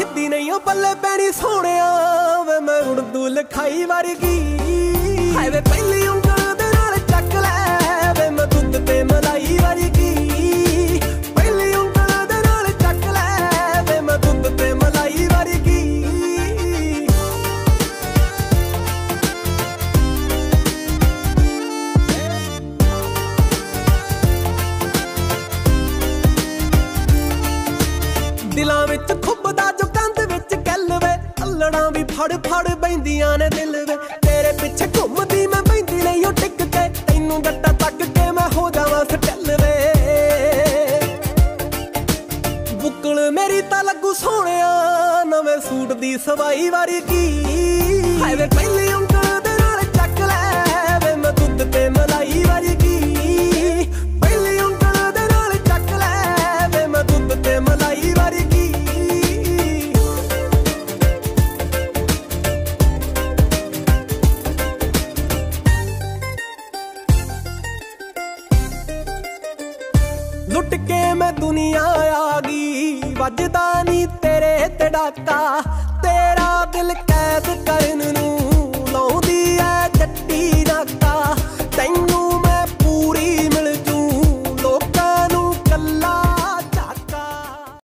ਸਿੱਧੀ ਨਹੀਂ ਉਹ ਪੱਲੇ ਪੈਣੀ ਸੋਹਣਿਆ ਵੇ, ਮੈਂ ਉਰਦੂ ਲਖਾਈ ਵਰਗੀ। ਹਾਏ ਵੇ, ਪਹਿਲੀ ਉਂਗਲ ਦੇ ਨਾਲ ਚੱਕ ਲੈ ਵੇ, ਮੈਂ ਦੁੱਧ ਤੇ ਮਲਾਈ ਵਰਗੀ। ਪਹਿਲੀ ਉਂਗਲ ਦੇ ਨਾਲ ਚੱਕ ਲੈ ਵੇ, ਮੈਂ ਦੁੱਧ ਤੇ ਮਲਾਈ ਵਰਗੀ। ਦਿਲਾਂ ਵਿੱਚ ਖੁੱਬਦਾ ਜੋ ਕੰਧ ਵੇ ਵੀ ਫੜ ਫੜ ਬੈਂਦੀਆਂ ਨੇ ਦਿਲ ਵੇ ਤੇਰੇ ਪਿੱਛੇ ਘੁੰਮਦੀ ਮੈਂ ਬੈਂਦੀ ਨਹੀਂ ਉਹ ਟਿਕ ਕੇ। ਤੈਨੂੰ ਗੱਟਾ ਤੱਕ ਕੇ ਮੈਂ ਹੋ ਜਾਵਾਂ ਸਟੈਲ ਵੇ। ਬੁੱਕਲ ਮੇਰੀ ਤਾਂ ਲੱਗੂ ਸੋਹਣਿਆ। ਨਵੇਂ ਸੂਟ ਦੀ ਸਵਾਈ ਵਰਗੀ ਹਾਏ ਵੇ ਪਹਿਲੀ ਲੁੱਟ ਕੇ ਮੈਂ ਦੁਨੀਆ ਆ ਗਈ। ਵੱਜਦਾ ਨਹੀਂ ਤੇਰੇ ਤੇ